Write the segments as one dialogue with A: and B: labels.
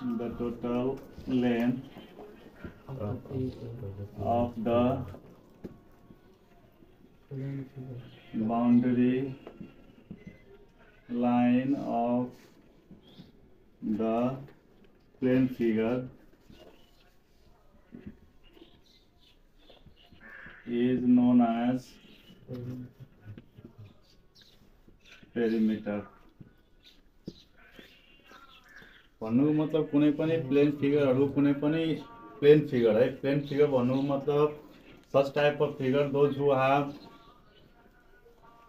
A: the total length of the boundary line of the plane figure is known as perimeter भन्नुको मतलब कुनै पनि plain फिगरहरू कुनै पनि प्लेन फिगर है? प्लेन फिगर भन्नुको मतलब such type of figure those who have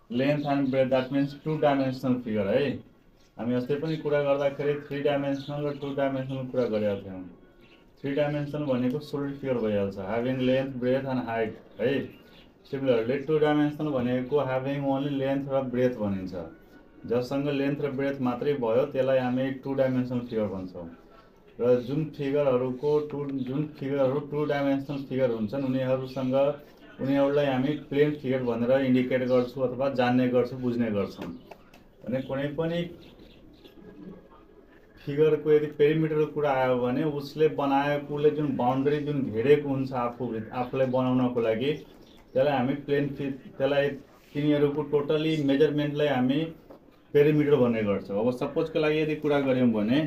A: length and breadth that means two dimensional figure है? हामी अस्ति पनि कुरा गर्दाखेरि थ्री डाइमेन्सनल र टु डाइमेन्सनल कुरा गरेका थियौँ थ्री डाइमेन्सनल भनेको सोलिड फिगर भइहाल्छ having length breadth and height है? सिमिलरली टु डाइमेन्सनल भनेको ह्याभिङ ओन्ली लेन्थ र ब्रेथ भनिन्छ। जससँग लेन्थ र ब्रेथ मात्रै भयो त्यसलाई हामी टु डाइमेन्सनल फिगर भन्छौँ। र जुन फिगरहरूको टु जुन फिगरहरू टु डाइमेन्सनल फिगर हुन्छन् उनीहरूसँग उनीहरूलाई हामी प्लेन फिगर भनेर इन्डिकेट गर्छौँ अथवा जान्ने गर्छौँ बुझ्ने गर्छौँ। भने कुनै पनि फिगरको यदि पेरिमिटरको कुरा आयो भने उसले बनाएको उसले जुन बााउन्ड्री जुन घेरेको हुन्छ आफू आफूलाई बनाउनको लागि त्यसलाई हामी प्लेन फि त्यसलाई तिनीहरूको टोटली मेजरमेन्टलाई हामी पेरिमिटर भन्ने गर्छौँ। अब सपोजको लागि यदि कुरा गऱ्यौँ भने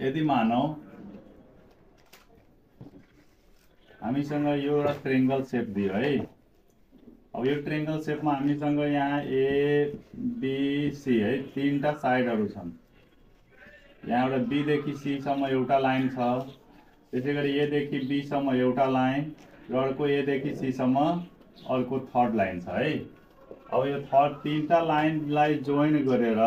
A: यदि मानौ हामीसँग यो एउटा ट्रेङ्गल सेप दियो है। अब यो ट्रेङ्गल सेपमा हामीसँग यहाँ एबिसी है तिनवटा साइडहरू छन्। यहाँ एउटा बीदेखि सीसम्म एउटा लाइन छ। त्यसै गरी एदेखि बीसम्म एउटा लाइन र अर्को एदेखि सीसम्म अर्को थर्ड लाइन छ है। अब यो थर्ड तिनवटा लाइनलाई जोइन गरेर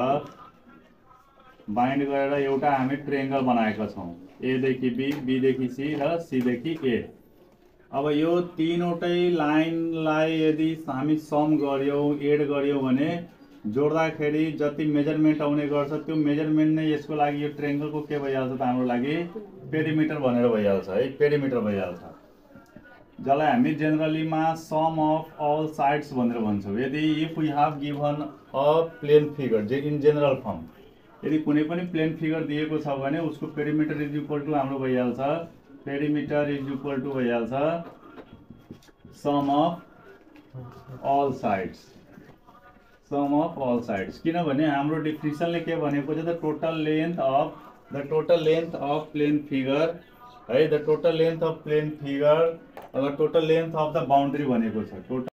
A: बाइन्ड गरेर एउटा हामी ट्रेङ्गल बनाएका छौँ। एदेखि बी बीदेखि सी र सीदेखि ए अब यो तिनवटै लाइनलाई यदि हामी सम गऱ्यौँ एड गऱ्यौँ भने जोड्दाखेरि जति मेजरमेन्ट आउने गर्छ त्यो मेजरमेन्ट नै यसको लागि यो ट्रेङ्गलको के भइहाल्छ त हाम्रो लागि? पेरिमिटर भनेर भइहाल्छ है पेरिमिटर भइहाल्छ। जसलाई हामी जेनरलीमा सम अफ अल साइड्स भनेर भन्छौँ। यदि if we have given a plane figure जे इन जेनरल फर्म यदि कुनै पनि प्लेन फिगर दिएको छ भने उसको पेरिमिटर इज इक्वल टु हाम्रो भइहाल्छ। पेरिमिटर इज इक्वल टु भइहाल्छ sum of all sides sum of all sides किनभने हाम्रो डिफिनेसनले के भनेको छ the total length of the total length of plane figure है the total length of plane figure the total length of the boundary भनेको छ टोटल